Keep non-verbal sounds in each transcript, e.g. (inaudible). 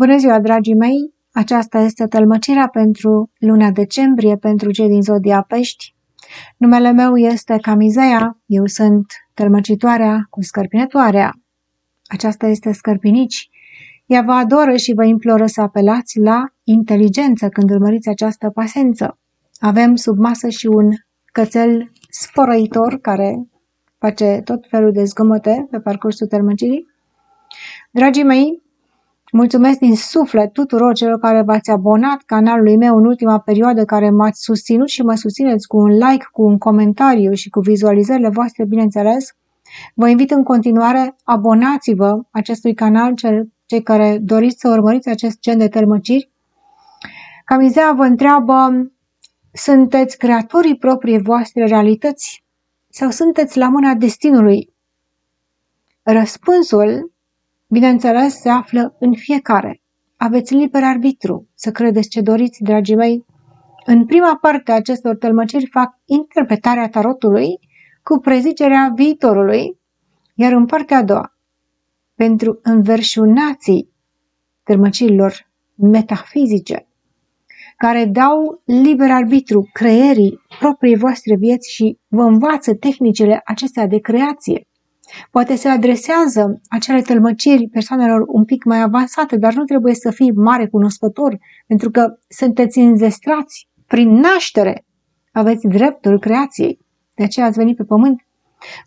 Bună ziua, dragii mei! Aceasta este tălmăcirea pentru luna decembrie pentru cei din Zodia Pești. Numele meu este Camizeia, eu sunt tălmăcitoarea cu scărpinătoarea. Aceasta este Scărpinici. Ea vă adoră și vă imploră să apelați la inteligență când urmăriți această pasență. Avem sub masă și un cățel sfărăitor care face tot felul de zgomote pe parcursul tălmăcirii. Dragii mei, Mulțumesc din suflet tuturor celor care v-ați abonat canalului meu în ultima perioadă, care m-ați susținut și mă susțineți cu un like, cu un comentariu și cu vizualizările voastre, bineînțeles. Vă invit în continuare, abonați-vă acestui canal, cei care doriți să urmăriți acest gen de tălmăciri. Camizea vă întreabă, sunteți creatorii proprii voastre realități sau sunteți la mâna destinului? Răspunsul bineînțeles, se află în fiecare. Aveți liber arbitru să credeți ce doriți, dragii mei. În prima parte a acestor tălmăciri fac interpretarea tarotului cu prezicerea viitorului, iar în partea a doua, pentru înverșunații tălmăcirilor metafizice, care dau liber arbitru creierii proprii voastre vieți și vă învață tehnicile acestea de creație. Poate se adresează acele tălmăciri persoanelor un pic mai avansate, dar nu trebuie să fii mare cunoscător, pentru că sunteți înzestrați prin naștere. Aveți dreptul creației. De aceea ați venit pe pământ.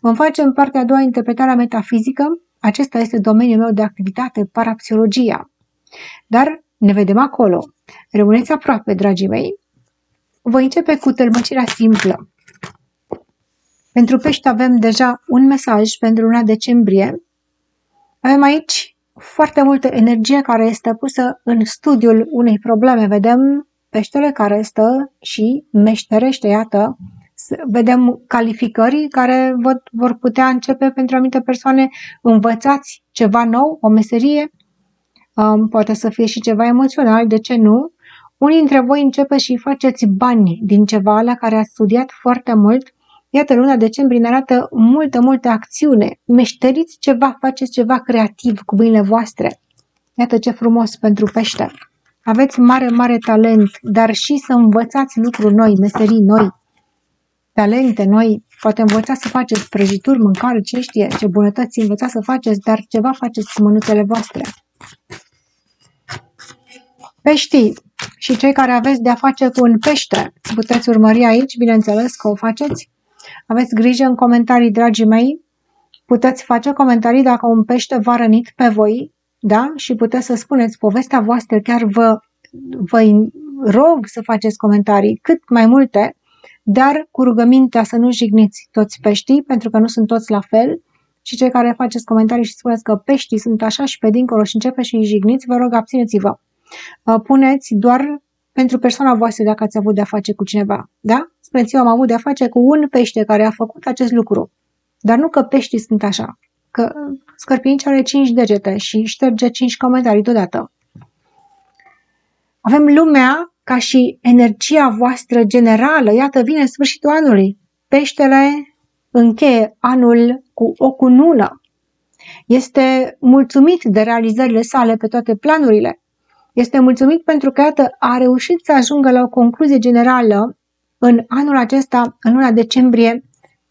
Vom face în partea a doua interpretarea metafizică. Acesta este domeniul meu de activitate, parapsihologia. Dar ne vedem acolo. Rămâneți aproape, dragii mei. Voi începe cu tălmăcirea simplă. Pentru pești avem deja un mesaj pentru luna decembrie. Avem aici foarte multă energie care este pusă în studiul unei probleme. Vedem peștele care stă și meșterește, iată, vedem calificări care vor putea începe pentru anumite persoane, învățați ceva nou, o meserie, um, poate să fie și ceva emoțional, de ce nu? Unii dintre voi începe și faceți bani din ceva la care ați studiat foarte mult Iată, luna decembrie ne arată multă, multă acțiune. Meșteriți ceva, faceți ceva creativ cu mâinile voastre. Iată ce frumos pentru pește. Aveți mare, mare talent, dar și să învățați lucruri noi, meserii noi, talente noi. Poate învățați să faceți prăjituri, mâncare, ce știe, ce bunătăți învățați să faceți, dar ceva faceți cu mânuțele voastre. Peștii și cei care aveți de-a face cu un pește, puteți urmări aici, bineînțeles că o faceți. Aveți grijă în comentarii, dragii mei. Puteți face comentarii dacă un pește v-a rănit pe voi, da? Și puteți să spuneți povestea voastră, chiar vă, vă rog să faceți comentarii cât mai multe, dar cu rugămintea să nu jigniți toți peștii, pentru că nu sunt toți la fel. Și cei care faceți comentarii și spuneți că peștii sunt așa și pe dincolo și începe și îi jigniți, vă rog, abțineți-vă. Puneți doar pentru persoana voastră dacă ați avut de-a face cu cineva, da? Spuneți, eu am avut de-a face cu un pește care a făcut acest lucru. Dar nu că peștii sunt așa, că scărpinici are 5 degete și șterge 5 comentarii deodată. Avem lumea ca și energia voastră generală. Iată, vine sfârșitul anului. Peștele încheie anul cu o cunună. Este mulțumit de realizările sale pe toate planurile. Este mulțumit pentru că, iată, a reușit să ajungă la o concluzie generală în anul acesta, în luna decembrie,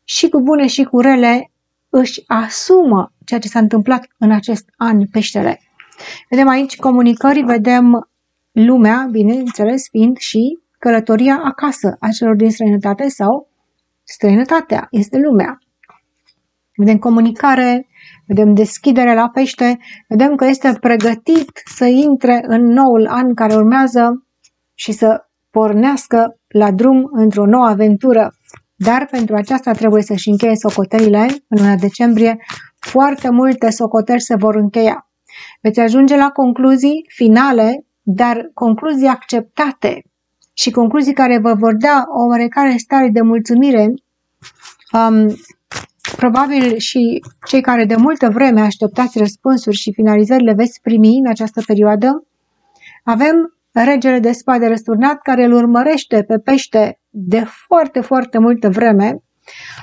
și cu bune și cu rele, își asumă ceea ce s-a întâmplat în acest an peștele. Vedem aici comunicări, vedem lumea, bineînțeles, fiind și călătoria acasă a celor din străinătate sau străinătatea este lumea. Vedem comunicare, vedem deschidere la pește, vedem că este pregătit să intre în noul an care urmează și să pornească la drum într-o nouă aventură. Dar pentru aceasta trebuie să-și încheie socotelile în luna decembrie. Foarte multe socoteli se vor încheia. Veți ajunge la concluzii finale, dar concluzii acceptate și concluzii care vă vor da o oarecare stare de mulțumire. Um, probabil și cei care de multă vreme așteptați răspunsuri și finalizările veți primi în această perioadă. Avem regele de spade răsturnat care îl urmărește pe pește de foarte, foarte multă vreme.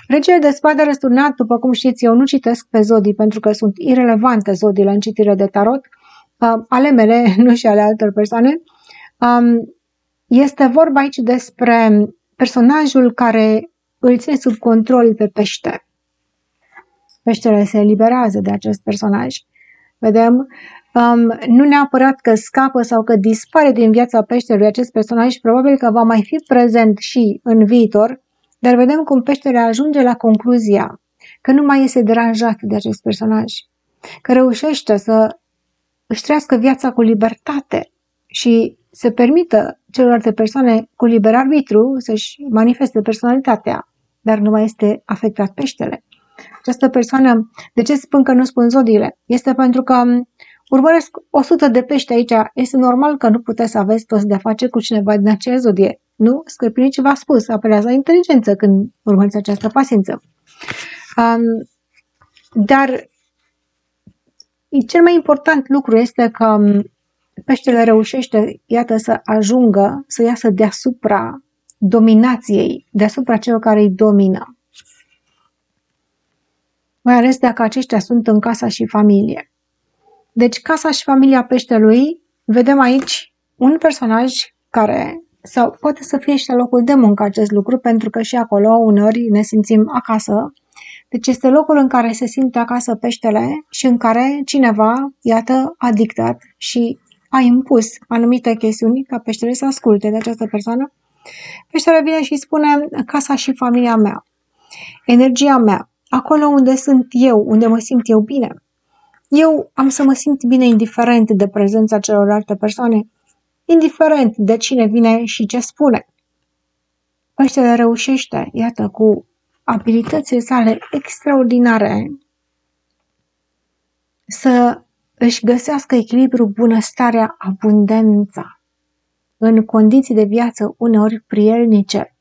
Regele de spade răsturnat, după cum știți, eu nu citesc pe zodii pentru că sunt irelevante zodiile în citire de tarot. uh, ale mele, (laughs) nu și ale altor persoane. Um, este vorba aici despre personajul care îl ține sub control pe pește. Peștele se eliberează de acest personaj. Vedem, um, nu neapărat că scapă sau că dispare din viața peștelui acest personaj, probabil că va mai fi prezent și în viitor, dar vedem cum peștele ajunge la concluzia că nu mai este deranjat de acest personaj, că reușește să își trăiască viața cu libertate și să permită celorlalte persoane cu liber arbitru să-și manifeste personalitatea, dar nu mai este afectat peștele. Această persoană, de ce spun că nu spun zodiile? Este pentru că urmăresc 100 de pești aici. Este normal că nu puteți să aveți toți de-a face cu cineva din acea zodie. Nu? Scărpinici v-a spus, apelează la inteligență când urmăriți această pasință. Um, dar cel mai important lucru este că peștele reușește, iată, să ajungă, să iasă deasupra dominației, deasupra celor care îi domină. Mai ales dacă aceștia sunt în casa și familie. Deci casa și familia peștelui, vedem aici un personaj care sau poate să fie și la locul de muncă acest lucru, pentru că și acolo uneori ne simțim acasă. Deci este locul în care se simte acasă peștele și în care cineva, iată, a dictat și a impus anumite chestiuni ca peștele să asculte de această persoană. Peștele vine și spune casa și familia mea, energia mea, acolo unde sunt eu, unde mă simt eu bine. Eu am să mă simt bine indiferent de prezența celorlalte persoane, indiferent de cine vine și ce spune. Peștele reușește, iată, cu abilitățile sale extraordinare să își găsească echilibru, bunăstarea, abundența în condiții de viață uneori prielnice,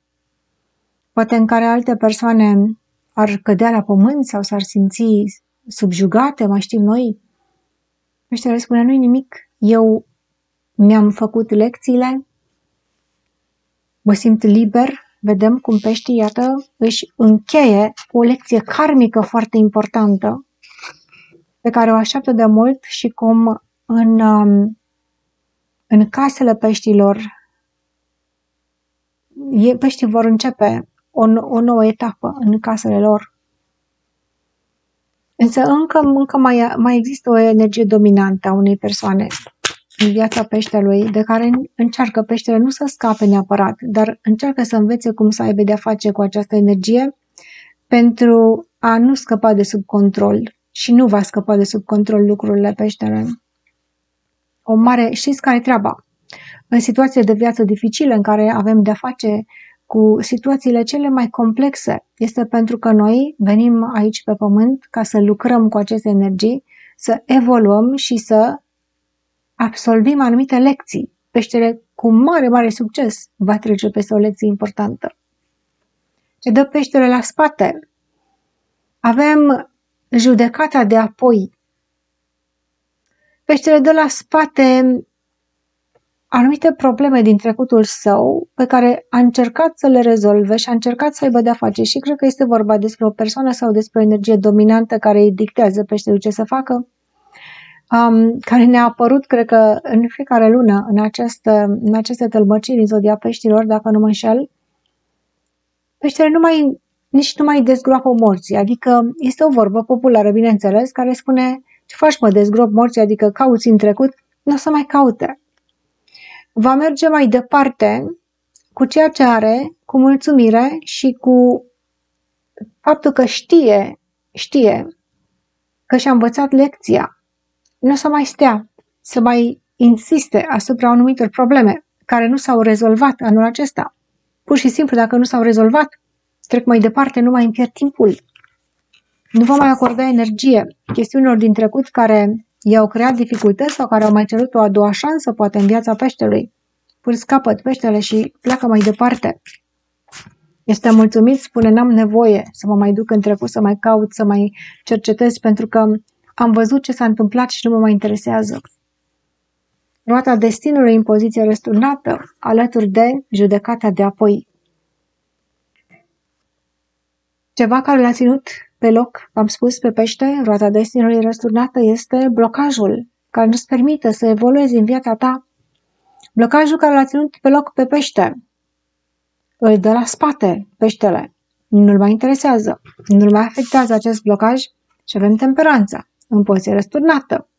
poate în care alte persoane ar cădea la pământ sau s-ar simți subjugate, mai știm noi. Peștele spune, nu nimic, eu mi-am făcut lecțiile, mă simt liber, vedem cum peștii, iată, își încheie o lecție karmică foarte importantă pe care o așteaptă de mult și cum în, um, în casele peștilor peștii vor începe o, o nouă etapă în casele lor. Însă încă, încă mai, mai există o energie dominantă a unei persoane în viața peștelui, de care încearcă peștele nu să scape neapărat, dar încearcă să învețe cum să aibă de-a face cu această energie pentru a nu scăpa de sub control și nu va scăpa de sub control lucrurile peștele. O mare, știți care e treaba? În situații de viață dificile în care avem de-a face cu situațiile cele mai complexe, este pentru că noi venim aici pe pământ ca să lucrăm cu aceste energii, să evoluăm și să absolvim anumite lecții. Peștele cu mare, mare succes va trece peste o lecție importantă. Ce dă peștele la spate? Avem judecata de apoi. Peștele dă la spate anumite probleme din trecutul său pe care a încercat să le rezolve și a încercat să aibă de-a face și cred că este vorba despre o persoană sau despre o energie dominantă care îi dictează peștelul ce să facă, um, care ne-a apărut, cred că, în fiecare lună în, această, în aceste tălmăciri în zodia peștilor, dacă nu mă înșel. Peștele nu mai nici nu mai dezgroapă morții. Adică este o vorbă populară, bineînțeles, care spune ce faci mă, dezgrop morții, adică cauți în trecut, nu o să mai caute. Va merge mai departe cu ceea ce are, cu mulțumire și cu faptul că știe, știe că și-a învățat lecția. Nu o să mai stea, să mai insiste asupra anumitor probleme care nu s-au rezolvat anul acesta. Pur și simplu, dacă nu s-au rezolvat, trec mai departe, nu mai îmi pierd timpul. Nu vă mai acorda energie chestiunilor din trecut care i-au creat dificultăți sau care au mai cerut o a doua șansă, poate în viața peștelui. Pur scapă peștele și pleacă mai departe. Este mulțumit, spune, n-am nevoie să mă mai duc în trecut, să mai caut, să mai cercetez, pentru că am văzut ce s-a întâmplat și nu mă mai interesează. Roata destinului în poziție răsturnată, alături de judecata de apoi. Ceva care l-a ținut pe loc, am spus, pe pește, roata destinului răsturnată este blocajul, care nu-ți permită să evoluezi în viața ta. Blocajul care l-a ținut pe loc pe pește îl dă la spate peștele. Nu-l mai interesează, nu-l mai afectează acest blocaj și avem temperanța în poziție răsturnată,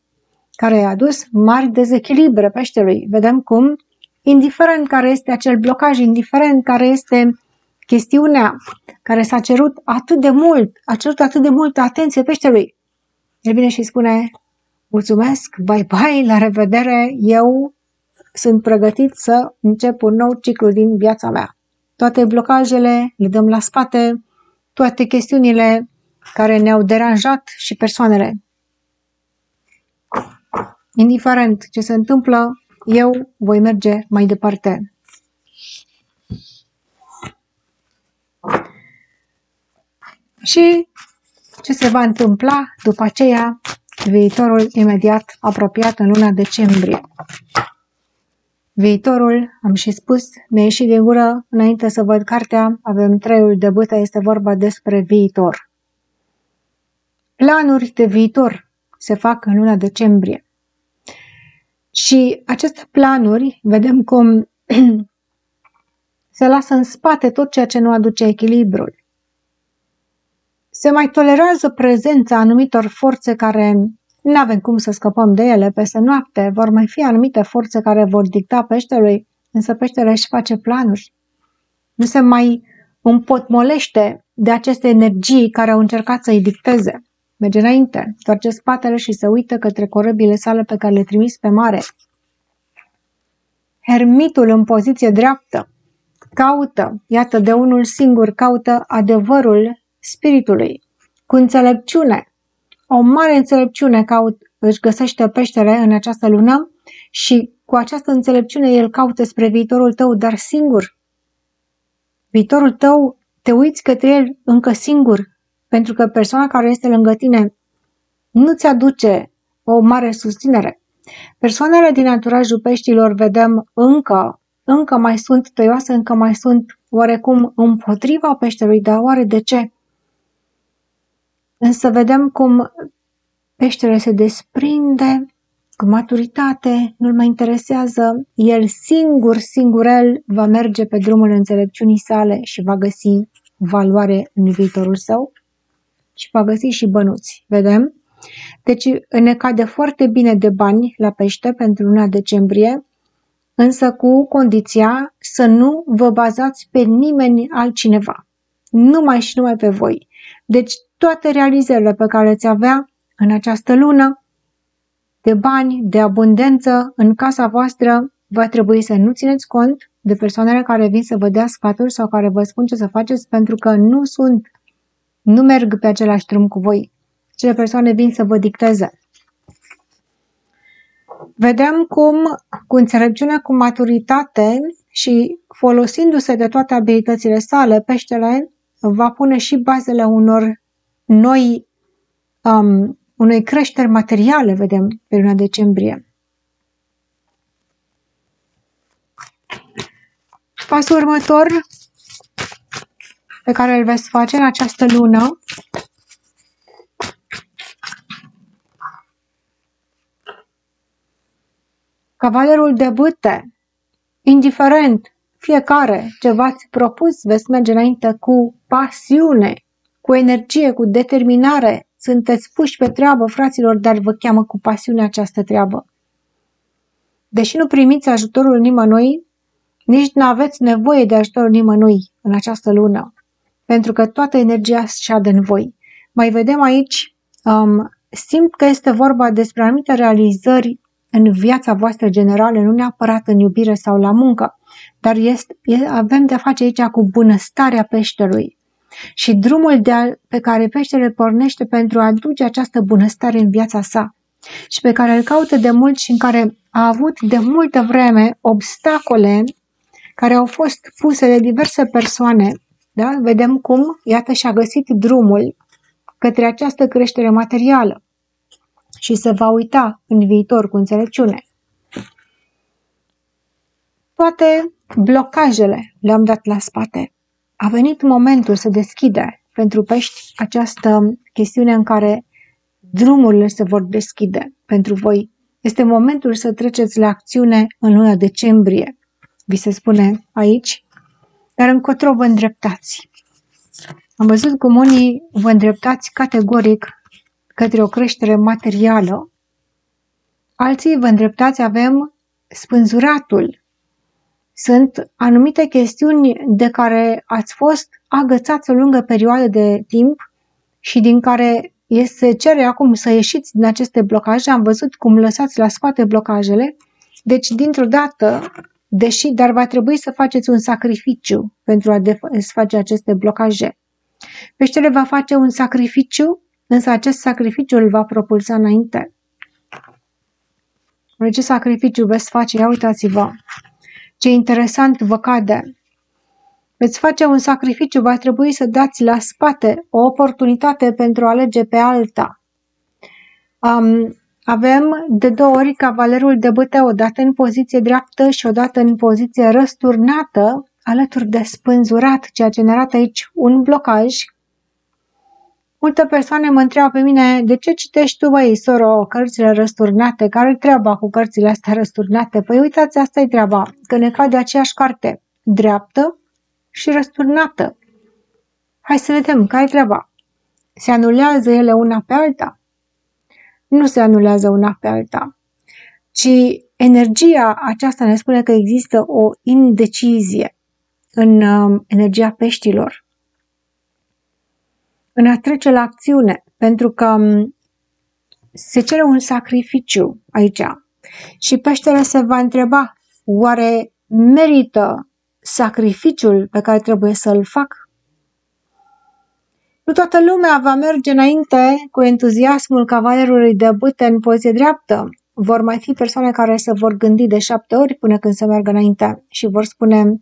care i-a adus mari dezechilibre peștelui. Vedem cum, indiferent care este acel blocaj, indiferent care este chestiunea care s-a cerut atât de mult, a cerut atât de multă atenție peștelui, el vine și spune, mulțumesc, bye-bye, la revedere, eu sunt pregătit să încep un nou ciclu din viața mea. Toate blocajele le dăm la spate, toate chestiunile care ne-au deranjat și persoanele. Indiferent ce se întâmplă, eu voi merge mai departe. Și ce se va întâmpla după aceea, viitorul imediat apropiat în luna decembrie. Viitorul, am și spus, mi-a ieșit din gură înainte să văd cartea, avem treiul de bâtă, este vorba despre viitor. Planuri de viitor se fac în luna decembrie. Și aceste planuri, vedem cum (clears throat) se lasă în spate tot ceea ce nu aduce echilibrul. Se mai tolerează prezența anumitor forțe care nu avem cum să scăpăm de ele peste noapte. Vor mai fi anumite forțe care vor dicta peștelui, însă peștele își face planuri. Nu se mai împotmolește de aceste energii care au încercat să-i dicteze. Merge înainte, toarce spatele și se uită către corăbile sale pe care le trimis pe mare. Hermitul în poziție dreaptă caută, iată de unul singur, caută adevărul spiritului, cu înțelepciune, o mare înțelepciune caut, își găsește peștele în această lună și cu această înțelepciune el caută spre viitorul tău, dar singur. Viitorul tău, te uiți către el încă singur, pentru că persoana care este lângă tine nu ți aduce o mare susținere. Persoanele din anturajul peștilor vedem încă, încă mai sunt tăioase, încă mai sunt oarecum împotriva peștelui, dar oare de ce? Însă vedem cum peștele se desprinde cu maturitate, nu-l mai interesează, el singur, singurel va merge pe drumul înțelepciunii sale și va găsi valoare în viitorul său și va găsi și bănuți. Vedem? Deci ne cade foarte bine de bani la pește pentru luna decembrie, însă cu condiția să nu vă bazați pe nimeni altcineva. Numai și numai pe voi. Deci toate realizările pe care le-ți avea în această lună, de bani, de abundență în casa voastră, va trebui să nu țineți cont de persoanele care vin să vă dea sfaturi sau care vă spun ce să faceți pentru că nu sunt, nu merg pe același drum cu voi. Cele persoane vin să vă dicteze. Vedem cum, cu înțelepciune, cu maturitate și folosindu-se de toate abilitățile sale, peștele va pune și bazele unor noi, um, unei creșteri materiale, vedem, pe luna decembrie. Pasul următor pe care îl veți face în această lună Cavalerul de bâte, indiferent, fiecare ce v-ați propus, veți merge înainte cu pasiune, cu energie, cu determinare. Sunteți puși pe treabă, fraților, dar vă cheamă cu pasiune această treabă. Deși nu primiți ajutorul nimănui, nici nu aveți nevoie de ajutorul nimănui în această lună, pentru că toată energia șade în voi. Mai vedem aici, um, simt că este vorba despre anumite realizări în viața voastră generală, nu neapărat în iubire sau la muncă, dar este, avem de face aici cu bunăstarea peștelui și drumul de a, pe care peștele pornește pentru a aduce această bunăstare în viața sa și pe care îl caută de mult și în care a avut de multă vreme obstacole care au fost puse de diverse persoane. Da? Vedem cum, iată, și-a găsit drumul către această creștere materială și se va uita în viitor cu înțelepciune. Toate blocajele le-am dat la spate. A venit momentul să deschide pentru pești această chestiune în care drumurile se vor deschide pentru voi Este momentul să treceți la acțiune în luna decembrie, vi se spune aici, dar încotro vă îndreptați. Am văzut cum unii vă îndreptați categoric către o creștere materială, alții vă îndreptați, avem spânzuratul. Sunt anumite chestiuni de care ați fost agățați o lungă perioadă de timp și din care se cere acum să ieșiți din aceste blocaje. Am văzut cum lăsați la spate blocajele. Deci, dintr-o dată, deși, dar va trebui să faceți un sacrificiu pentru a desface aceste blocaje. Peștele va face un sacrificiu, însă acest sacrificiu îl va propulsa înainte. Ce sacrificiu veți face? Ia uitați-vă! Ce interesant vă cade! Veți face un sacrificiu, va trebui să dați la spate o oportunitate pentru a alege pe alta. Um, avem de două ori cavalerul de băte, odată în poziție dreaptă și odată în poziție răsturnată, alături de spânzurat, ceea ce ne arată aici un blocaj. Multe persoane mă întreabă pe mine, de ce citești tu, băi, soro, cărțile răsturnate? Care-i treaba cu cărțile astea răsturnate? Păi uitați, asta e treaba, că ne cade aceeași carte, dreaptă și răsturnată. Hai să vedem, care-i treaba? Se anulează ele una pe alta? Nu se anulează una pe alta, ci energia aceasta ne spune că există o indecizie în uh, energia peștilor, în a trece la acțiune, pentru că um, se cere un sacrificiu aici. Și peștele se va întreba, oare merită sacrificiul pe care trebuie să-l fac? Nu toată lumea va merge înainte cu entuziasmul cavalerului de bâte în poziție dreaptă. Vor mai fi persoane care se vor gândi de șapte ori până când se meargă înainte și vor spune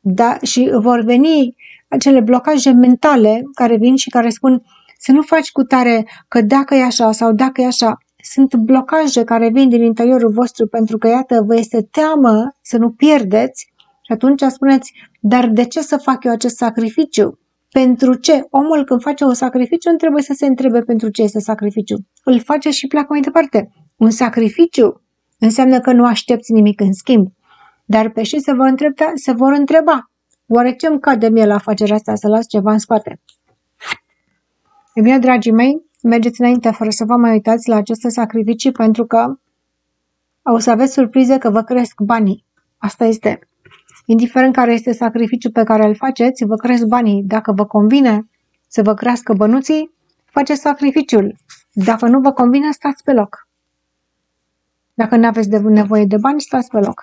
da, și vor veni acele blocaje mentale care vin și care spun să nu faci cu tare că dacă e așa sau dacă e așa. Sunt blocaje care vin din interiorul vostru pentru că, iată, vă este teamă să nu pierdeți și atunci spuneți, dar de ce să fac eu acest sacrificiu? Pentru ce? Omul când face un sacrificiu nu trebuie să se întrebe pentru ce este sacrificiu. Îl face și pleacă mai departe. Un sacrificiu înseamnă că nu aștepți nimic în schimb. Dar pe și se vor întreba, se vor întreba oare ce îmi cade mie la facerea asta să las ceva în spate? E bine, dragii mei, mergeți înainte fără să vă mai uitați la aceste sacrificii pentru că o să aveți surprize că vă cresc banii. Asta este. Indiferent care este sacrificiul pe care îl faceți, vă cresc banii. Dacă vă convine să vă crească bănuții, faceți sacrificiul. Dacă nu vă convine, stați pe loc. Dacă nu aveți de nevoie de bani, stați pe loc.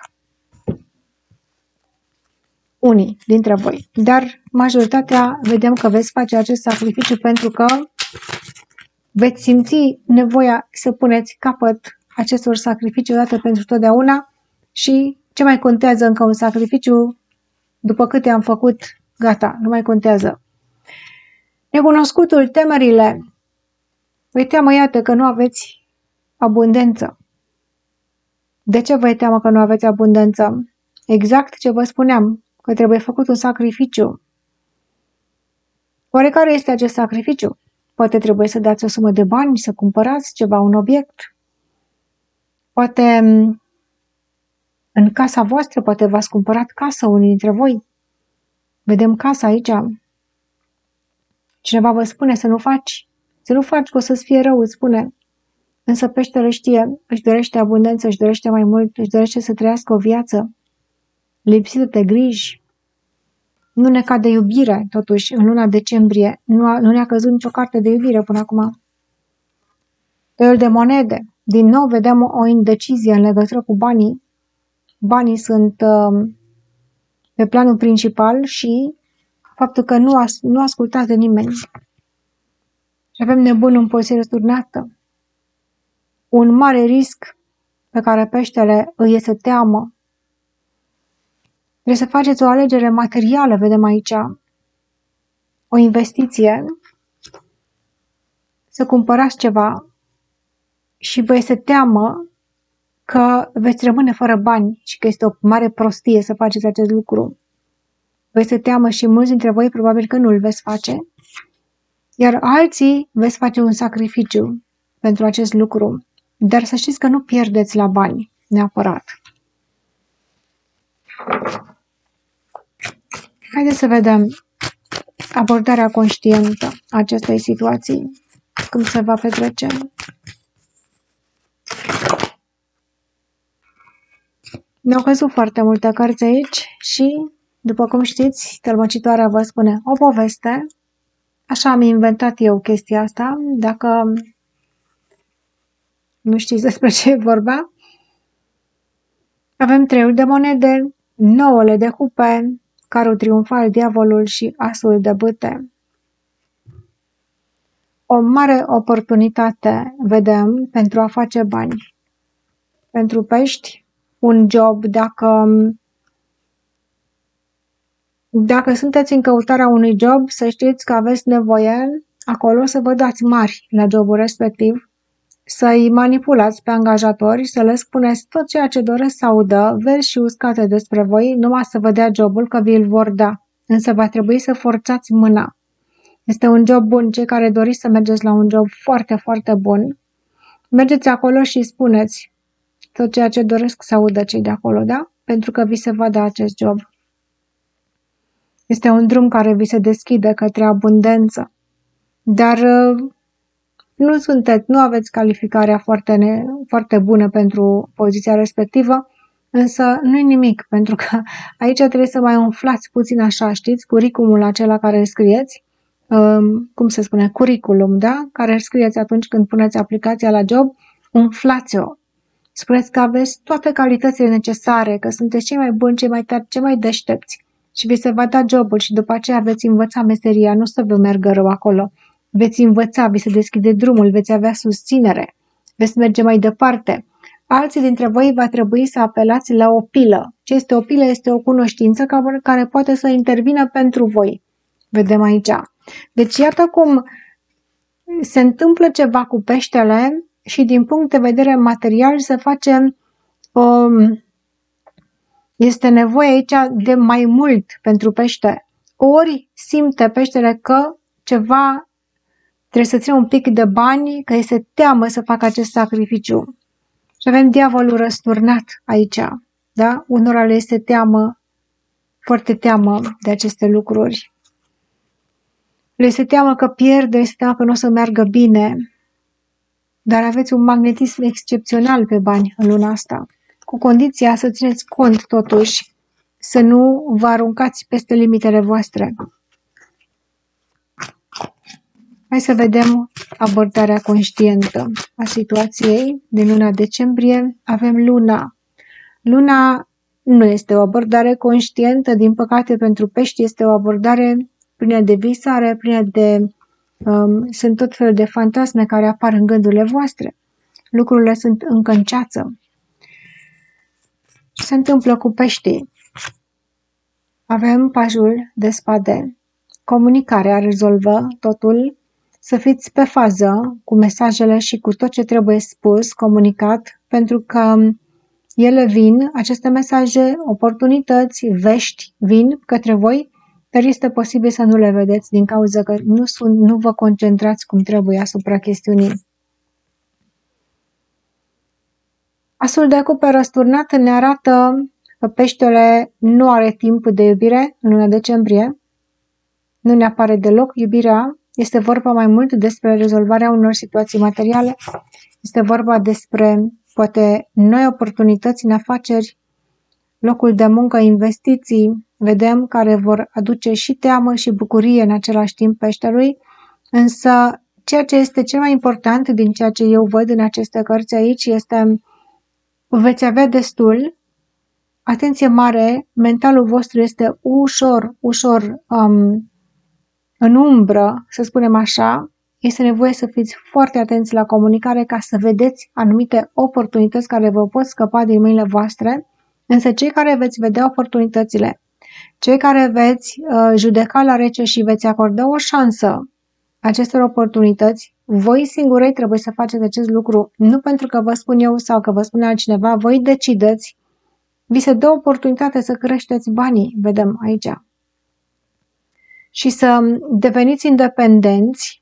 Unii dintre voi. Dar majoritatea vedem că veți face acest sacrificiu pentru că veți simți nevoia să puneți capăt acestor sacrificii odată pentru totdeauna și ce mai contează încă un sacrificiu? După câte am făcut, gata, nu mai contează. Necunoscutul, temerile. Vă teamă, iată, că nu aveți abundență. De ce vă teamă că nu aveți abundență? Exact ce vă spuneam, că trebuie făcut un sacrificiu. Oare care este acest sacrificiu? Poate trebuie să dați o sumă de bani, să cumpărați ceva, un obiect. Poate în casa voastră, poate v-ați cumpărat casă unii dintre voi. Vedem casa aici. Cineva vă spune să nu faci, să nu faci, că o să-ți fie rău, îți spune. Însă peștele știe, își dorește abundență, își dorește mai mult, își dorește să trăiască o viață lipsită de griji. Nu ne cade iubire, totuși, în luna decembrie. Nu, a, nu ne-a căzut nicio carte de iubire până acum. Toiul de monede. Din nou vedem o indecizie în legătură cu banii banii sunt uh, pe planul principal și faptul că nu, as, nu ascultați de nimeni. Și avem nebun în poziție răsturnată. Un mare risc pe care peștele îi este teamă. Trebuie să faceți o alegere materială, vedem aici, o investiție, să cumpărați ceva și vă este teamă că veți rămâne fără bani și că este o mare prostie să faceți acest lucru. Vă este teamă și mulți dintre voi probabil că nu îl veți face, iar alții veți face un sacrificiu pentru acest lucru. dar să știți că nu pierdeți la bani neapărat. Haideți să vedem abordarea conștientă a acestei situații, cum se va petrece. Mi-au căzut foarte multe cărți aici și, după cum știți, tălmăcitoarea vă spune o poveste. Așa am inventat eu chestia asta. Dacă nu știți despre ce e vorba, avem trei de monede, nouăle de hupe, carul triumfal, diavolul și asul de bâte. O mare oportunitate vedem pentru a face bani. Pentru pești, un job, dacă dacă sunteți în căutarea unui job, să știți că aveți nevoie acolo să vă dați mari la jobul respectiv, să-i manipulați pe angajatori, să le spuneți tot ceea ce doresc să audă, verzi și uscate despre voi, numai să vă dea jobul, că vi-l vor da. Însă va trebui să forțați mâna. Este un job bun. Cei care doriți să mergeți la un job foarte, foarte bun, mergeți acolo și spuneți tot ceea ce doresc să audă cei de acolo, da? Pentru că vi se va da acest job. Este un drum care vi se deschide către abundență. Dar uh, nu sunteți, nu aveți calificarea foarte, ne, foarte bună pentru poziția respectivă, însă nu-i nimic, (laughs) pentru că aici trebuie să mai umflați puțin așa, știți, curicumul acela care scrieți, um, cum se spune, curriculum, da? Care scrieți atunci când puneți aplicația la job, umflați-o. Spuneți că aveți toate calitățile necesare, că sunteți cei mai buni, cei mai tari, cei mai deștepți și vi se va da jobul și după aceea veți învăța meseria, nu să vă meargă rău acolo. Veți învăța, vi se deschide drumul, veți avea susținere, veți merge mai departe. Alții dintre voi va trebui să apelați la o pilă. Ce este o pilă? Este o cunoștință care poate să intervină pentru voi. Vedem aici. Deci iată cum se întâmplă ceva cu peștele și din punct de vedere material să facem um, este nevoie aici de mai mult pentru pește. Ori simte peștele că ceva trebuie să țină un pic de bani, că este teamă să facă acest sacrificiu. Și avem diavolul răsturnat aici. Da? Unora le este teamă, foarte teamă de aceste lucruri. Le este teamă că pierde, este teamă că nu o să meargă bine. Dar aveți un magnetism excepțional pe bani în luna asta cu condiția să țineți cont totuși să nu vă aruncați peste limitele voastre. Hai să vedem abordarea conștientă a situației din luna decembrie. Avem luna. Luna nu este o abordare conștientă, din păcate pentru pești este o abordare plină de visare, plină de... Um, sunt tot felul de fantasme care apar în gândurile voastre. Lucrurile sunt încă în ceață. Ce se întâmplă cu peștii? Avem pajul de spade. Comunicarea rezolvă totul. Să fiți pe fază cu mesajele și cu tot ce trebuie spus, comunicat, pentru că ele vin, aceste mesaje, oportunități, vești vin către voi, dar este posibil să nu le vedeți din cauza că nu, sunt, nu vă concentrați cum trebuie asupra chestiunii. Asul de cupe răsturnat ne arată că peștele nu are timp de iubire în luna decembrie. Nu ne apare deloc iubirea. Este vorba mai mult despre rezolvarea unor situații materiale. Este vorba despre poate noi oportunități în afaceri, locul de muncă, investiții, vedem care vor aduce și teamă și bucurie în același timp peștelui, însă ceea ce este cel mai important din ceea ce eu văd în aceste cărți aici este veți avea destul, atenție mare, mentalul vostru este ușor, ușor um, în umbră, să spunem așa, este nevoie să fiți foarte atenți la comunicare ca să vedeți anumite oportunități care vă pot scăpa din mâinile voastre, însă cei care veți vedea oportunitățile, cei care veți uh, judeca la rece și veți acorda o șansă acestor oportunități, voi singurei trebuie să faceți acest lucru, nu pentru că vă spun eu sau că vă spune altcineva, voi decideți, vi se dă oportunitate să creșteți banii, vedem aici. Și să deveniți independenți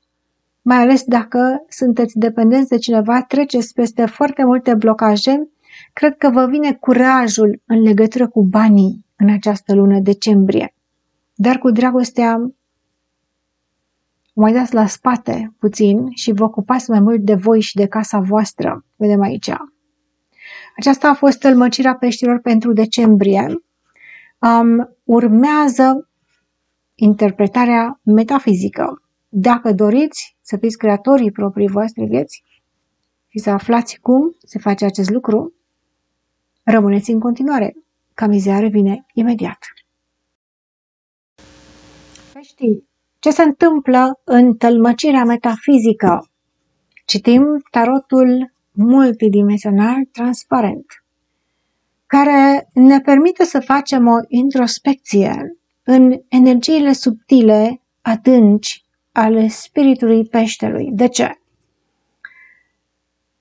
mai ales dacă sunteți dependenți de cineva, treceți peste foarte multe blocaje, cred că vă vine curajul în legătură cu banii în această lună decembrie. Dar cu dragostea mai dați la spate puțin și vă ocupați mai mult de voi și de casa voastră. Vedem aici. Aceasta a fost tălmăcirea peștilor pentru decembrie. Um, urmează interpretarea metafizică. Dacă doriți să fiți creatorii proprii voastre vieți și să aflați cum se face acest lucru, rămâneți în continuare. Camizea revine imediat. Peștii, ce se întâmplă în tălmăcirea metafizică? Citim tarotul multidimensional transparent, care ne permite să facem o introspecție în energiile subtile, adânci ale spiritului peștelui. De ce?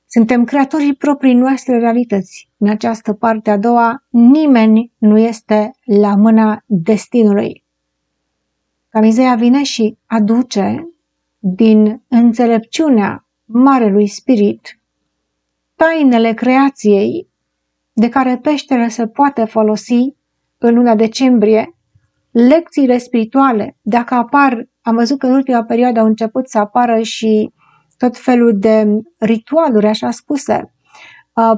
Suntem creatorii proprii noastre realități. În această parte a doua, nimeni nu este la mâna destinului. Camizeia vine și aduce din înțelepciunea Marelui Spirit tainele creației de care peștele se poate folosi în luna decembrie, lecțiile spirituale, dacă apar, am văzut că în ultima perioadă au început să apară și tot felul de ritualuri, așa spuse,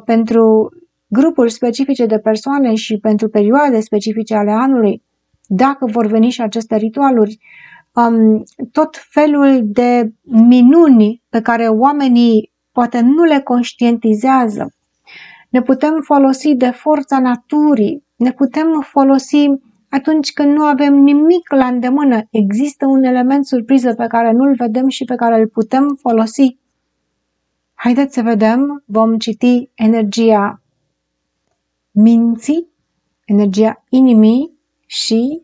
pentru grupuri specifice de persoane și pentru perioade specifice ale anului, dacă vor veni și aceste ritualuri, tot felul de minuni pe care oamenii poate nu le conștientizează. Ne putem folosi de forța naturii, ne putem folosi atunci când nu avem nimic la îndemână. Există un element surpriză pe care nu-l vedem și pe care îl putem folosi. Haideți să vedem, vom citi energia minții, energia inimii și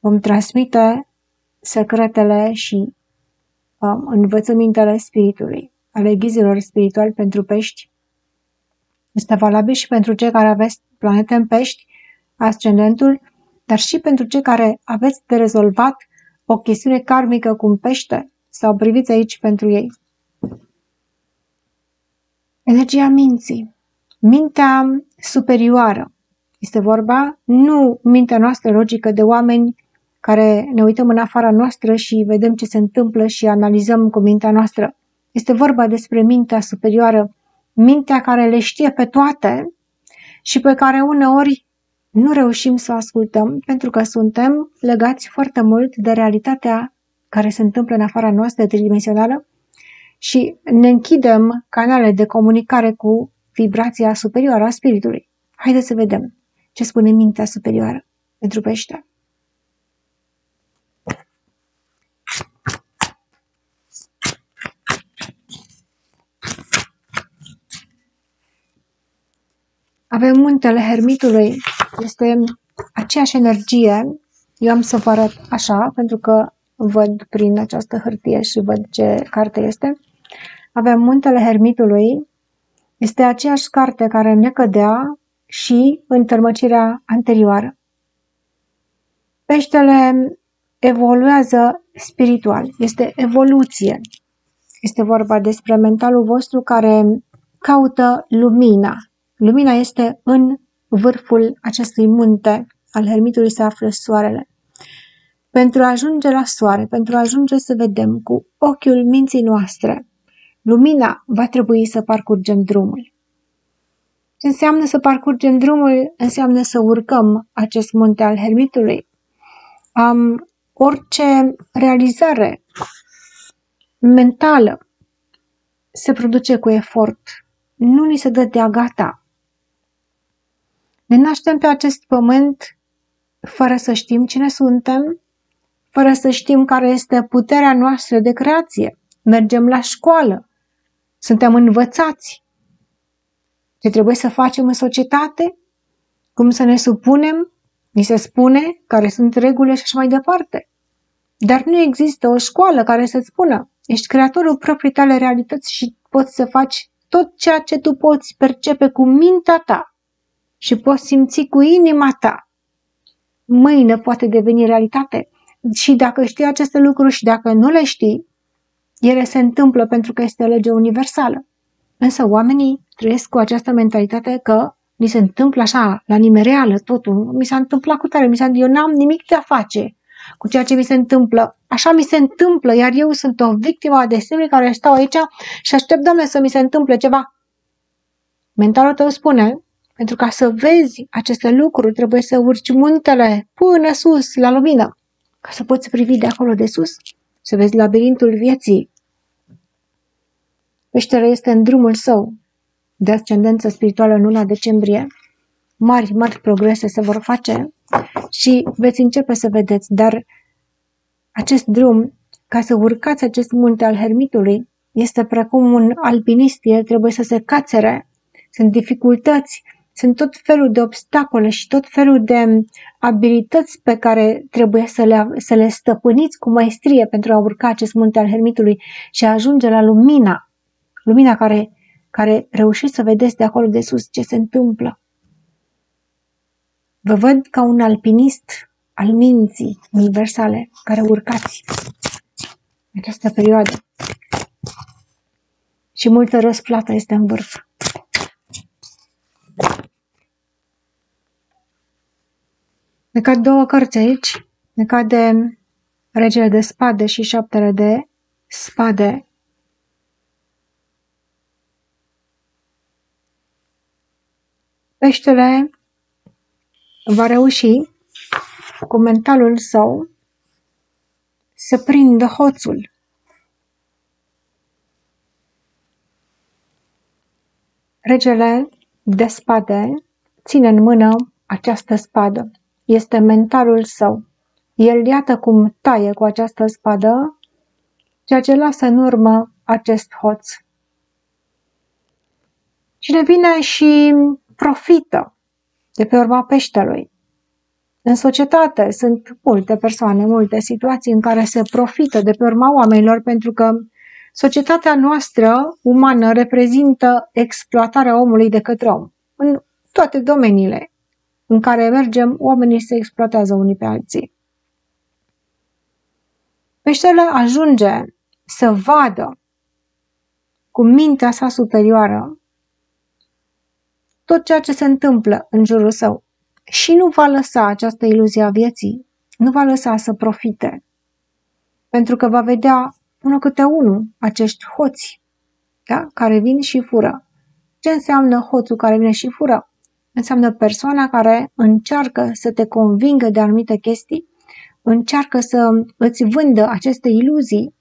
vom transmite secretele și um, învățămintele spiritului ale ghizilor spirituali pentru pești. Este valabil și pentru cei care aveți planete în pești, ascendentul, dar și pentru cei care aveți de rezolvat o chestiune karmică cu un pește sau priviți aici pentru ei. Energia minții. Mintea superioară. Este vorba nu mintea noastră logică de oameni care ne uităm în afara noastră și vedem ce se întâmplă și analizăm cu mintea noastră. Este vorba despre mintea superioară, mintea care le știe pe toate și pe care uneori nu reușim să o ascultăm pentru că suntem legați foarte mult de realitatea care se întâmplă în afara noastră tridimensională și ne închidem canale de comunicare cu vibrația superioară a spiritului. Haideți să vedem ce spune mintea superioară pentru pește. Avem muntele Hermitului, este aceeași energie. Eu am să vă arăt așa, pentru că văd prin această hârtie și văd ce carte este. Avem muntele Hermitului, este aceeași carte care ne cădea și în tărmăcirea anterioară. Peștele evoluează spiritual, este evoluție. Este vorba despre mentalul vostru care caută lumina, Lumina este în vârful acestui munte al Hermitului se află soarele. Pentru a ajunge la soare, pentru a ajunge să vedem cu ochiul minții noastre, lumina va trebui să parcurgem drumul. Ce înseamnă să parcurgem drumul? Înseamnă să urcăm acest munte al Hermitului. Am orice realizare mentală se produce cu efort. Nu ni se dă de-a gata. Ne naștem pe acest pământ fără să știm cine suntem, fără să știm care este puterea noastră de creație. Mergem la școală, suntem învățați. Ce trebuie să facem în societate, cum să ne supunem, ni se spune care sunt regulile și așa mai departe. Dar nu există o școală care să-ți spună, ești creatorul proprii tale realități și poți să faci tot ceea ce tu poți percepe cu mintea ta și poți simți cu inima ta. Mâine poate deveni realitate. Și dacă știi aceste lucruri și dacă nu le știi, Ele se întâmplă pentru că este lege universală. Însă oamenii trăiesc cu această mentalitate că mi se întâmplă așa, la nimereală, totul. Mi s-a întâmplat cu tare, mi s-a, eu n-am nimic de a face cu ceea ce mi se întâmplă. Așa mi se întâmplă, iar eu sunt o victimă a destinului care stau aici și aștept, Doamne, să mi se întâmple ceva. Mentalul tău spune, pentru ca să vezi aceste lucruri, trebuie să urci muntele până sus, la lumină, ca să poți privi de acolo de sus, să vezi labirintul vieții. Peștele este în drumul său de ascendență spirituală în luna decembrie. Mari, mari progrese se vor face și veți începe să vedeți, dar acest drum, ca să urcați acest munte al Hermitului, este precum un alpinist, el trebuie să se cațere, sunt dificultăți, sunt tot felul de obstacole și tot felul de abilități pe care trebuie să le, să le stăpâniți cu maestrie pentru a urca acest munte al Hermitului și a ajunge la lumina, lumina care, care reușiți să vedeți de acolo de sus ce se întâmplă. Vă văd ca un alpinist al minții universale care urcați în această perioadă. Și multă răsplată este în vârf. Ne cad două cărți aici. Ne cade Regele de spade și șaptele de spade. Peștele va reuși cu mentalul său să prindă hoțul. Regele de spade ține în mână această spadă. Este mentalul său. El iată cum taie cu această spadă, ceea ce lasă în urmă acest hoț. Cine vine și profită de pe urma peștelui. În societate sunt multe persoane, multe situații în care se profită de pe urma oamenilor pentru că societatea noastră umană reprezintă exploatarea omului de către om. În toate domeniile în care mergem, oamenii se exploatează unii pe alții. Peștele ajunge să vadă cu mintea sa superioară tot ceea ce se întâmplă în jurul său și nu va lăsa această iluzie a vieții, nu va lăsa să profite, pentru că va vedea unul câte unul acești hoți da? care vin și fură. Ce înseamnă hoțul care vine și fură? Înseamnă persoana care încearcă să te convingă de anumite chestii, încearcă să îți vândă aceste iluzii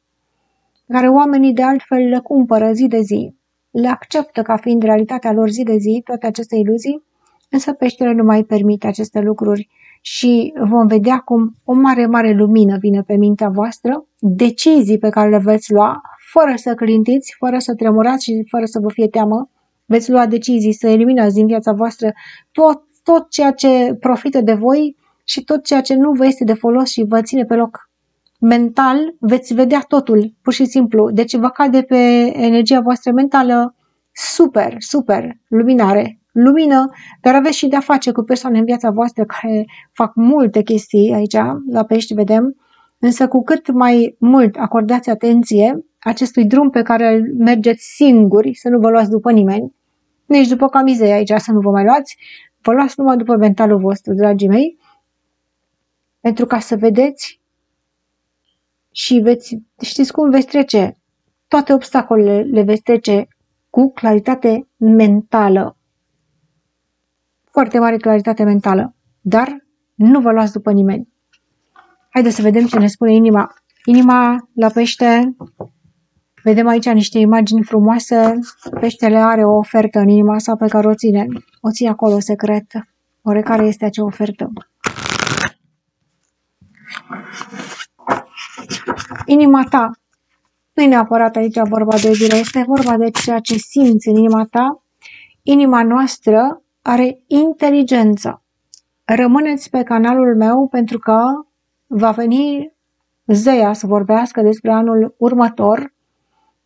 care oamenii de altfel le cumpără zi de zi. Le acceptă ca fiind realitatea lor zi de zi, toate aceste iluzii, însă peștele nu mai permite aceste lucruri și vom vedea cum o mare, mare lumină vine pe mintea voastră, decizii pe care le veți lua, fără să clintiți, fără să tremurați și fără să vă fie teamă, veți lua decizii să eliminați din viața voastră tot, tot ceea ce profită de voi și tot ceea ce nu vă este de folos și vă ține pe loc mental veți vedea totul, pur și simplu. Deci vă cade pe energia voastră mentală super, super, luminare, lumină, dar aveți și de-a face cu persoane în viața voastră care fac multe chestii aici, la pești vedem, însă cu cât mai mult acordați atenție acestui drum pe care îl mergeți singuri, să nu vă luați după nimeni, nici după camizei aici să nu vă mai luați, vă luați numai după mentalul vostru, dragii mei, pentru ca să vedeți și veți, știți cum veți trece, toate obstacolele le veți trece cu claritate mentală. Foarte mare claritate mentală, dar nu vă luați după nimeni. Haideți să vedem ce ne spune inima. Inima la pește, vedem aici niște imagini frumoase. Peștele are o ofertă în inima sa pe care o ține. O ține acolo secret. Oare care este acea ofertă? Inima ta. Nu e neapărat aici vorba de iubire, este vorba de ceea ce simți în inima ta. Inima noastră are inteligență. Rămâneți pe canalul meu pentru că va veni Zeia să vorbească despre anul următor.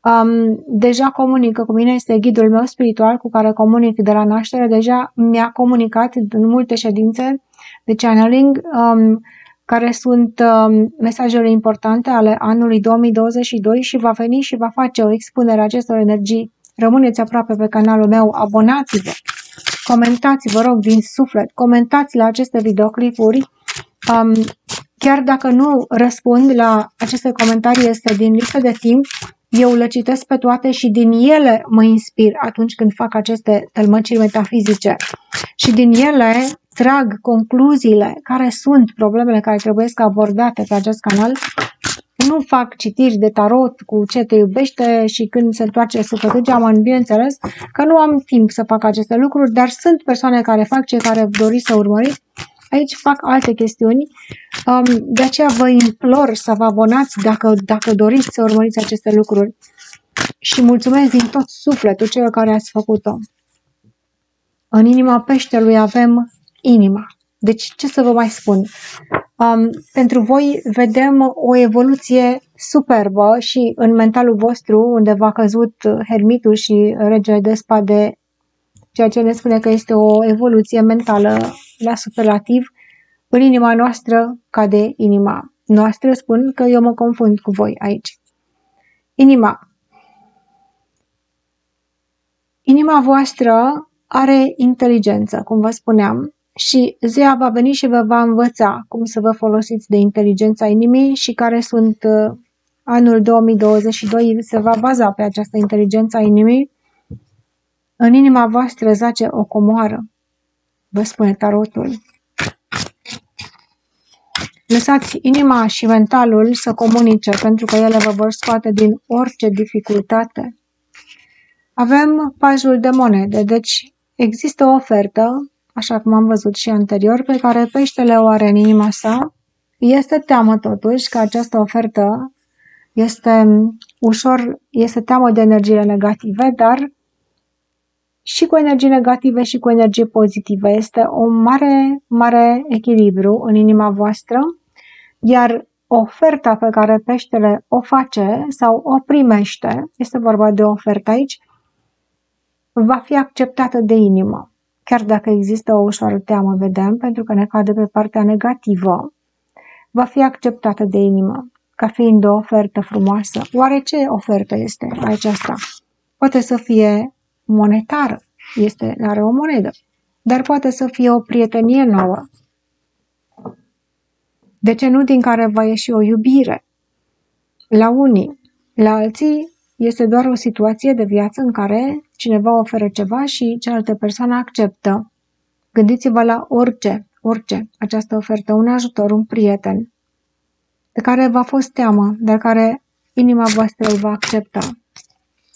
Um, deja comunică cu mine, este ghidul meu spiritual cu care comunic de la naștere. Deja mi-a comunicat în multe ședințe de channeling um, care sunt uh, mesajele importante ale anului 2022 și va veni și va face o expunere a acestor energii. Rămâneți aproape pe canalul meu, abonați-vă, comentați, vă rog, din suflet, comentați la aceste videoclipuri. Um, chiar dacă nu răspund la aceste comentarii, este din lipsă de timp, eu le citesc pe toate și din ele mă inspir atunci când fac aceste tălmăciri metafizice. Și din ele trag concluziile care sunt problemele care trebuie să abordate pe acest canal. Nu fac citiri de tarot cu ce te iubește și când se întoarce sufletul geamăn, bineînțeles că nu am timp să fac aceste lucruri, dar sunt persoane care fac ce care doriți să urmăriți. Aici fac alte chestiuni, um, de aceea vă implor să vă abonați dacă, dacă doriți să urmăriți aceste lucruri. Și mulțumesc din tot sufletul celor care ați făcut-o. În inima peștelui avem inima. Deci, ce să vă mai spun? Um, pentru voi vedem o evoluție superbă și în mentalul vostru, unde v-a căzut Hermitul și regele de spade, ceea ce ne spune că este o evoluție mentală la superlativ, în inima noastră cade inima noastră, spun că eu mă confund cu voi aici. Inima. Inima voastră are inteligență, cum vă spuneam, și Zea va veni și vă va învăța cum să vă folosiți de inteligența inimii și care sunt uh, anul 2022 se va baza pe această inteligență a inimii. În inima voastră zace o comoară, vă spune tarotul. Lăsați inima și mentalul să comunice pentru că ele vă vor scoate din orice dificultate. Avem pajul de monede, deci există o ofertă așa cum am văzut și anterior, pe care peștele o are în inima sa, este teamă totuși că această ofertă este ușor, este teamă de energiile negative, dar și cu energii negative și cu energii pozitive. Este o mare, mare echilibru în inima voastră, iar oferta pe care peștele o face sau o primește, este vorba de o ofertă aici, va fi acceptată de inimă chiar dacă există o ușoară teamă, vedem, pentru că ne cade pe partea negativă, va fi acceptată de inimă ca fiind o ofertă frumoasă. Oare ce ofertă este aceasta? Poate să fie monetară, este, are o monedă, dar poate să fie o prietenie nouă. De ce nu din care va ieși o iubire? La unii, la alții este doar o situație de viață în care cineva oferă ceva și cealaltă persoană acceptă. Gândiți-vă la orice, orice, această ofertă, un ajutor, un prieten, de care v-a fost teamă, dar care inima voastră îl va accepta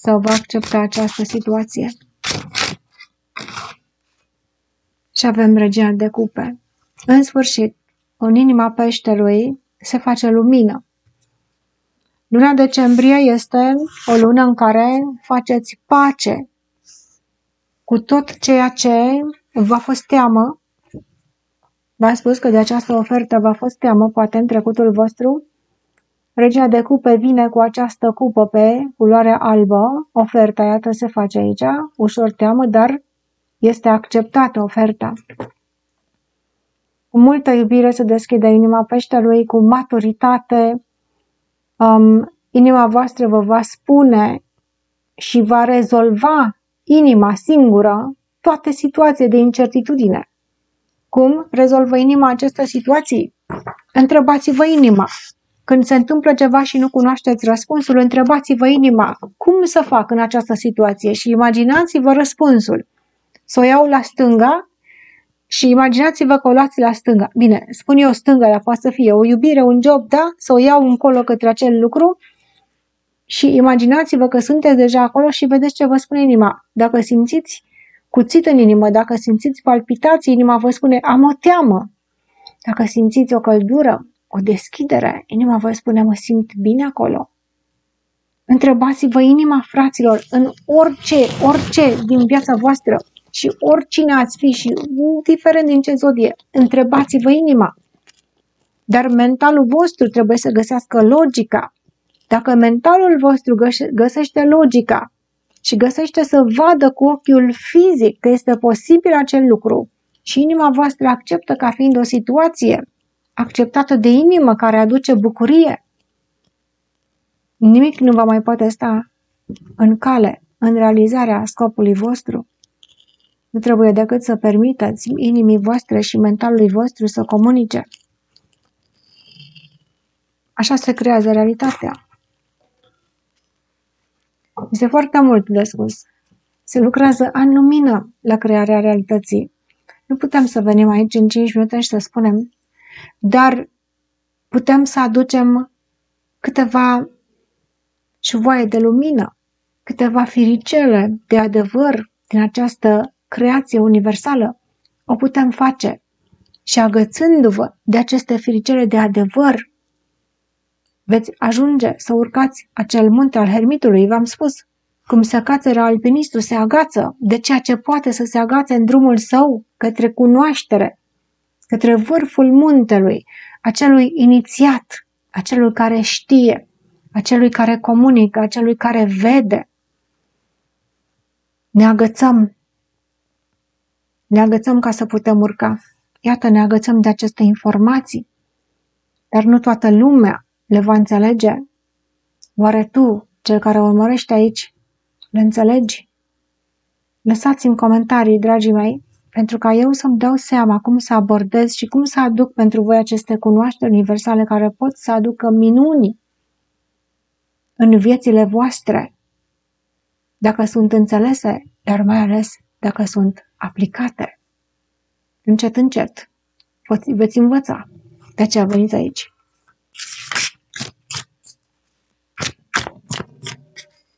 sau va accepta această situație. Și avem regina de cupe. În sfârșit, în inima peșterului se face lumină. Luna decembrie este o lună în care faceți pace cu tot ceea ce v-a fost teamă. V-am spus că de această ofertă v-a fost teamă, poate în trecutul vostru. Regina de cupe vine cu această cupă pe culoare albă. Oferta, iată, se face aici, ușor teamă, dar este acceptată oferta. Cu multă iubire se deschide inima peștelui, cu maturitate, um, inima voastră vă va spune și va rezolva inima singură toate situații de incertitudine. Cum rezolvă inima aceste situații? Întrebați-vă inima. Când se întâmplă ceva și nu cunoașteți răspunsul, întrebați-vă inima. Cum să fac în această situație? Și imaginați-vă răspunsul. Să o iau la stânga și imaginați-vă că o luați la stânga. Bine, spun eu stânga, dar poate să fie o iubire, un job, da? Să o iau încolo către acel lucru și imaginați-vă că sunteți deja acolo și vedeți ce vă spune inima. Dacă simțiți cuțit în inimă, dacă simțiți palpitații, inima vă spune am o teamă. Dacă simțiți o căldură, o deschidere, inima vă spune mă simt bine acolo. Întrebați-vă inima, fraților, în orice, orice din viața voastră și oricine ați fi și indiferent din ce zodie, întrebați-vă inima. Dar mentalul vostru trebuie să găsească logica, dacă mentalul vostru găsește logica și găsește să vadă cu ochiul fizic că este posibil acel lucru și inima voastră acceptă ca fiind o situație acceptată de inimă, care aduce bucurie. Nimic nu va mai poate sta în cale, în realizarea scopului vostru. Nu trebuie decât să permiteți inimii voastre și mentalului vostru să comunice. Așa se creează realitatea. Este foarte mult de spus. Se lucrează în lumină la crearea realității. Nu putem să venim aici în 5 minute și să spunem, dar putem să aducem câteva șuvoaie de lumină, câteva firicele de adevăr din această creație universală. O putem face. Și agățându-vă de aceste firicele de adevăr, veți ajunge să urcați acel munte al hermitului, v-am spus, cum săcațără alpinistul se agață de ceea ce poate să se agațe în drumul său către cunoaștere, către vârful muntelui, acelui inițiat, acelui care știe, acelui care comunică, acelui care vede. Ne agățăm. Ne agățăm ca să putem urca. Iată, ne agățăm de aceste informații. Dar nu toată lumea le va înțelege. Oare tu, cel care urmărește aici, le înțelegi? Lăsați în comentarii, dragii mei, pentru ca eu să-mi dau seama cum să abordez și cum să aduc pentru voi aceste cunoașteri universale care pot să aducă minuni în viețile voastre, dacă sunt înțelese, dar mai ales dacă sunt aplicate. Încet, încet veți învăța. De aceea veniți aici.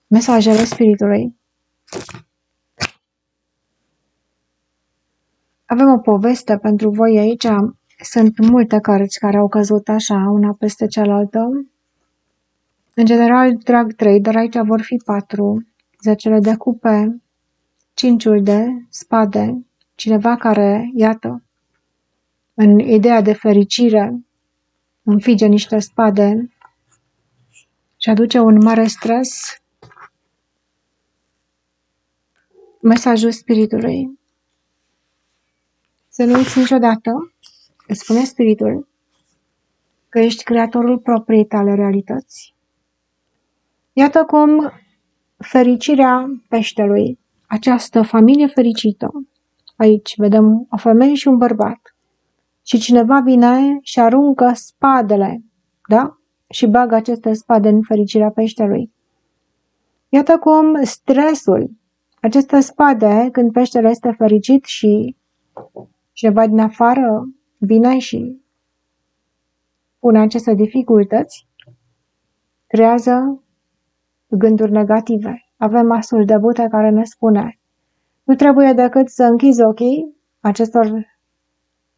Mesajele Spiritului Avem o poveste pentru voi aici. Sunt multe cărți care au căzut așa, una peste cealaltă. În general, trag trei, dar aici vor fi patru. Zecele de cupe, cinciul de spade, cineva care, iată, în ideea de fericire, înfige niște spade și aduce un mare stres, mesajul spiritului. Să nu uiți niciodată, îți spune spiritul, că ești creatorul proprii tale realități. Iată cum fericirea peștelui, această familie fericită, aici vedem o femeie și un bărbat, și cineva vine și aruncă spadele, da? Și bagă aceste spade în fericirea peștelui. Iată cum stresul, aceste spade, când peștele este fericit și cineva din afară vine și pune aceste dificultăți, creează gânduri negative. Avem asul de bute care ne spune nu trebuie decât să închizi ochii acestor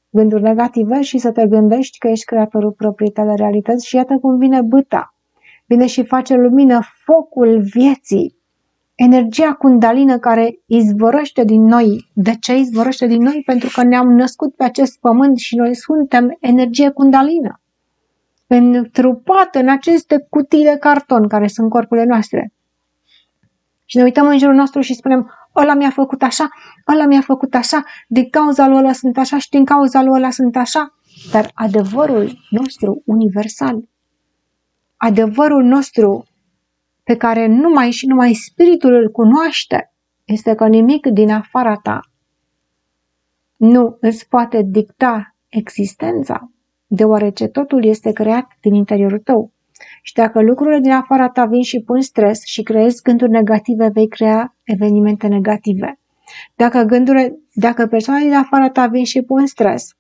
gânduri negative și să te gândești că ești creatorul propriei tale realități și iată cum vine băta. Vine și face lumină focul vieții, energia kundalină care izvorăște din noi. De ce izvorăște din noi? Pentru că ne-am născut pe acest pământ și noi suntem energie kundalină. Întrupată în aceste cutii de carton care sunt corpurile noastre. Și ne uităm în jurul nostru și spunem, ăla mi-a făcut așa, ăla mi-a făcut așa, din cauza lui ăla sunt așa și din cauza lui ăla sunt așa. Dar adevărul nostru universal, adevărul nostru pe care numai și numai spiritul îl cunoaște, este că nimic din afara ta nu îți poate dicta existența, deoarece totul este creat din interiorul tău. Și dacă lucrurile din afara ta vin și pun stres și creezi gânduri negative, vei crea evenimente negative. Dacă, gândurile, dacă persoanele din afara ta vin și pun stres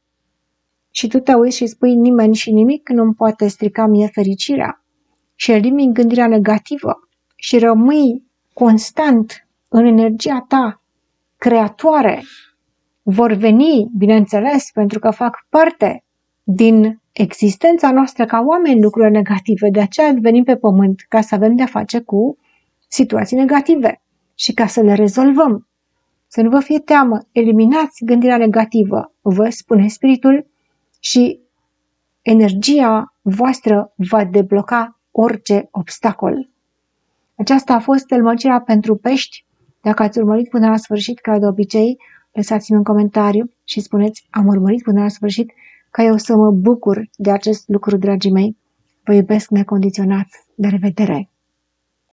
și tu te uiți și spui nimeni și nimic nu-mi poate strica mie fericirea și elimini gândirea negativă și rămâi constant în energia ta creatoare, vor veni, bineînțeles, pentru că fac parte din existența noastră ca oameni lucruri negative. De aceea venim pe pământ, ca să avem de-a face cu situații negative și ca să le rezolvăm. Să nu vă fie teamă, eliminați gândirea negativă, vă spune spiritul și energia voastră va debloca orice obstacol. Aceasta a fost tălmăcirea pentru pești. Dacă ați urmărit până la sfârșit, ca de obicei, lăsați-mi un comentariu și spuneți am urmărit până la sfârșit ca eu să mă bucur de acest lucru, dragii mei. Vă iubesc necondiționat. De revedere!